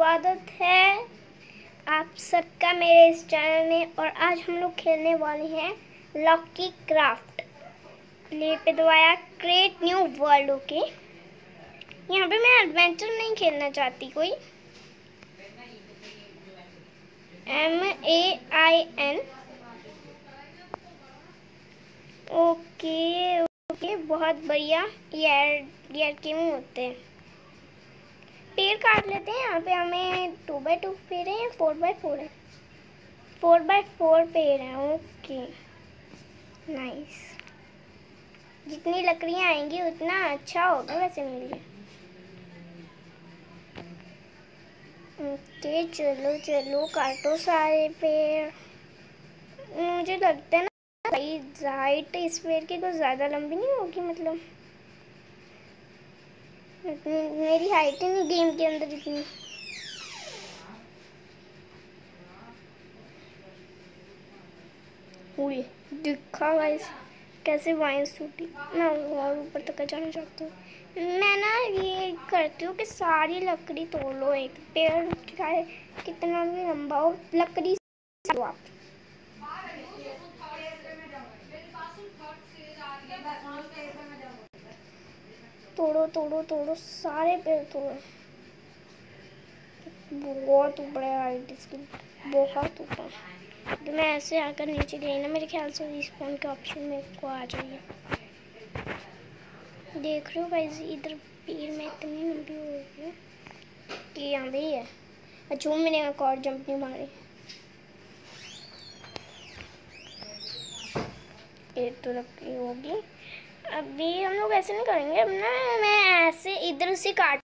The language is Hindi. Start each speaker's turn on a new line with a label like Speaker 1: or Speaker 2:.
Speaker 1: स्वागत है आप सबका मेरे इस चैनल में और आज हम लोग खेलने वाले हैं लॉकी क्राफ्ट प्ले पे दबाया क्रिएट न्यू वर्ल्ड ओके यहाँ पे मैं एडवेंचर नहीं खेलना चाहती कोई। M A I N okay okay बहुत बढ़िया यार क्यों होते हैं। काट लेते हैं। यहाँ पे हमें टू बाई टू पेड़ है फोर बाई फोर है। फोर बाई फोर पेड़ है ओके नाइस जितनी लकड़ियाँ आएँगी, उतना अच्छा होगा वैसे मेरे लिए। ओके चलो चलो, काटो सारे पेड़। मुझे लगता है ना हाइट इस पेड़ की कुछ ज़्यादा लंबी नहीं होगी मतलब। मेरी हाइट ही गेम के अंदर इतनी हुई दिखा गाइस कैसे वाइंस टूटी मैं और ऊपर तक जाना चाहती हूँ। मैं ना ये करती हूँ कि सारी लकड़ी तोड़ लो एक पेड़ चाहे कितना भी लंबा हो, लकड़ी आप। तोड़ो तोड़ो तोड़ो, सारे पेड़ तोड़ो। बहुत ऊपर है हाइट इसकी, बहुत ऊपर। तो मैं ऐसे आकर नीचे गई ना, मेरे ख्याल से रिस्पॉन के ऑप्शन में को आ जाइए देख रहे हो भाई इधर पेड़ में इतनी लंबी हो गई है कि यहाँ भी है अच्छा मैंने एक और जंप नहीं मारी। एक तो लकड़ी होगी। अभी हम लोग ऐसे नहीं करेंगे अब ना मैं ऐसे इधर से काट